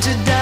to die.